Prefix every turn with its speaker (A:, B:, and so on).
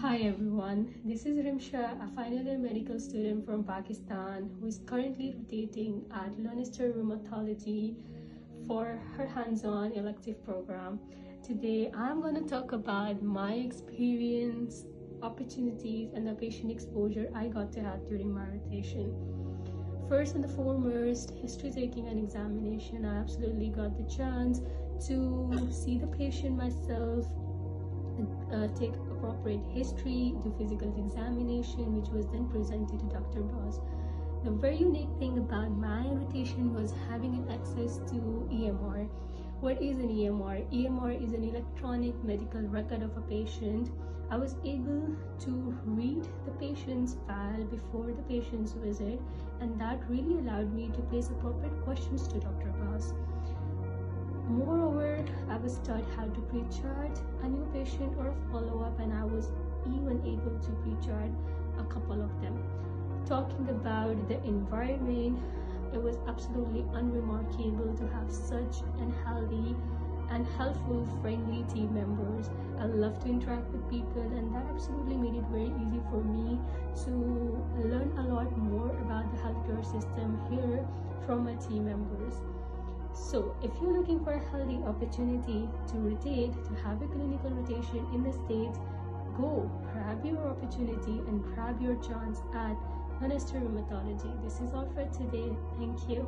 A: Hi everyone, this is Rimsha, a final year medical student from Pakistan who is currently rotating at Lonestar Rheumatology for her hands-on elective program. Today I'm going to talk about my experience, opportunities and the patient exposure I got to have during my rotation. First and foremost, history taking and examination. I absolutely got the chance to see the patient myself, uh, take appropriate history, do physical examination, which was then presented to Dr. Boss. The very unique thing about my rotation was having access to EMR. What is an EMR? EMR is an electronic medical record of a patient. I was able to read the patient's file before the patient's visit, and that really allowed me to place appropriate questions to Dr. Boss. Was taught how to pre-chart a new patient or a follow-up and I was even able to pre-chart a couple of them. Talking about the environment, it was absolutely unremarkable to have such an healthy and helpful, friendly team members. I love to interact with people and that absolutely made it very easy for me to learn a lot more about the healthcare system here from my team members. So if you're looking for a healthy opportunity to rotate, to have a clinical rotation in the States, go grab your opportunity and grab your chance at Lonestar Rheumatology. This is all for today. Thank you.